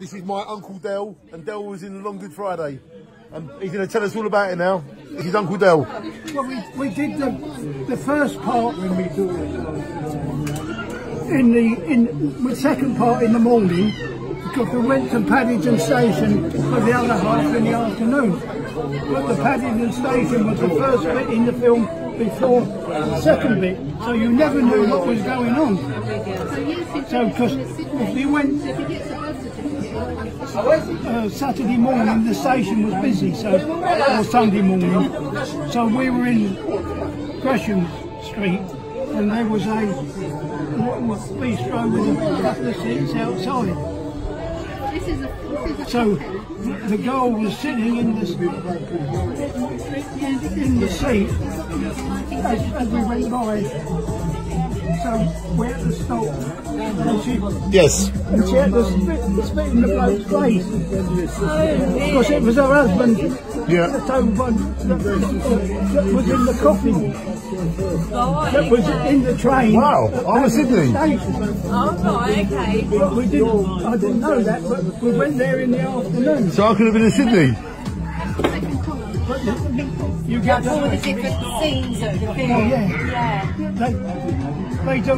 This is my Uncle Del, and Del was in Long Good Friday. And he's going to tell us all about it now. This is Uncle Del. Well, we, we did the, the first part when we do it. In the in the second part in the morning, because we went to Paddington Station for the other half in the afternoon. But the Paddington Station was the first bit in the film before the second bit, so you never knew what was going on. So, because we went uh, Saturday morning, the station was busy, so or Sunday morning. So we were in Gresham Street, and there was a little bistro with a couple of seats outside. This is a, this is a So the girl was sitting in the in the seat as, as we went by. So we had to stop. And she, Yes. and she had to spit, spit in the bloke's face. Because it was her husband, Yeah. the town one, that, that was in the coffin. That was in the train. Wow, oh, I was at the Sydney. station. Oh, right, okay. But we didn't, I didn't know that, but we went there in the afternoon. So I could have been in Sydney. You get All the different scenes of the oh, film. Oh, yeah. Yeah. they, they do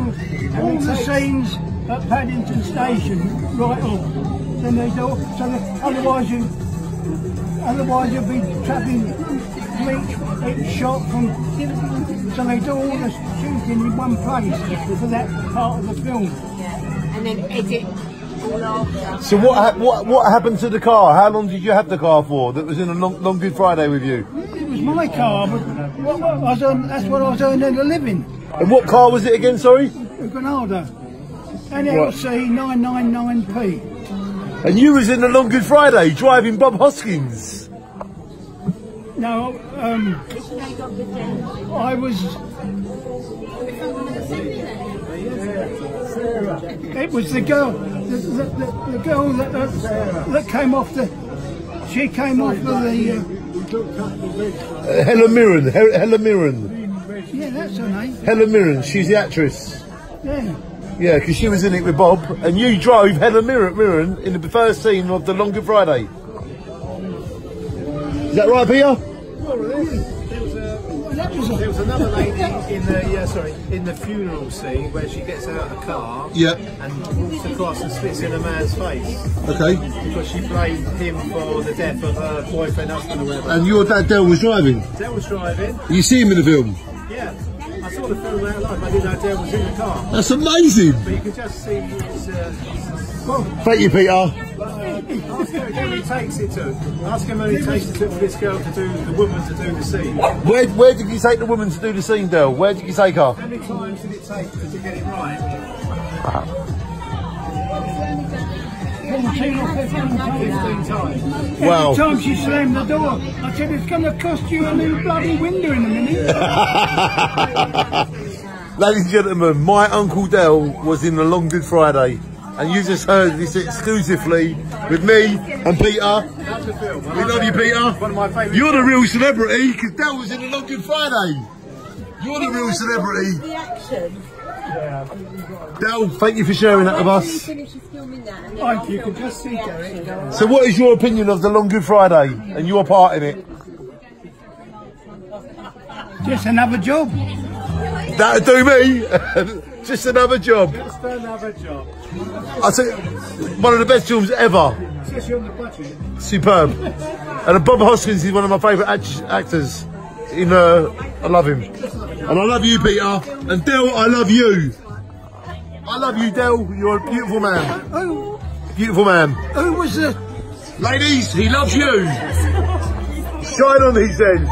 all the scenes at Paddington Station right off. Then they do, so that otherwise you, otherwise you'll be trapping each, each shot from, so they do all the shooting in one place for that part of the film. Yeah. And then edit. So what, what what happened to the car? How long did you have the car for that was in a long, long Good Friday with you? It was my car, but what, what I was earn, that's what I was earning a living. And what car was it again, sorry? A Granada. NLC 999p. And you was in the Long Good Friday driving Bob Hoskins. No, um, I was. It was the girl, the, the, the, the girl that, that that came off the. She came off of the. Uh, Helen Mirren. He- Helen Mirren. Uh, yeah, that's her name. Helen Mirren. She's the actress. Yeah. Yeah, because she was in it with Bob, and you drove Helen Mirren, Mirren in the first scene of the Long Good Friday. Is that right, Peter? That was There was another lady in the yeah, sorry, in the funeral scene where she gets out of the car Yeah. and walks across and spits in a man's face Okay. because she blamed him for the death of her boyfriend, husband, or whatever. And your dad Del was driving. Dale was driving. You see him in the film. Yeah, I saw the film out live. I didn't know Dale was in the car, That's amazing. but you can just see his. Uh, Thank you, Peter. Ask him how he takes it to. Ask him how he takes it to for this girl to do the woman to do the scene. Where where did you take the woman to do the scene, Del? Where did you take her? How many times did it take to get it right? 14 or 15 times. 15 times. Wow. Every time she slammed the door, I said, it's going to cost you a new bloody window in a minute. Ladies and gentlemen, my Uncle Del was in the Long Good Friday, and you just heard this exclusively with me and Peter. How's the film? We love you, Peter. One of my favourite. You're the real celebrity because Del was in the Long Good Friday. You're the real celebrity. Del, thank you for sharing that with us. finishes filming that. And then Like I'll you can just see. Derek. So, what is your opinion of the Long Good Friday and your part in it? Just another job. That'd do me. Just another job. Just another job. I say, one of the best films ever. Especially on the budget. Superb. And Bob Hoskins is one of my favourite act- actors. In uh, I love him, and I love you, Peter. And Del, I love you. I love you, Del. You're a beautiful man. Who, Beautiful man. who was the Ladies, he loves you. Shine on, he says.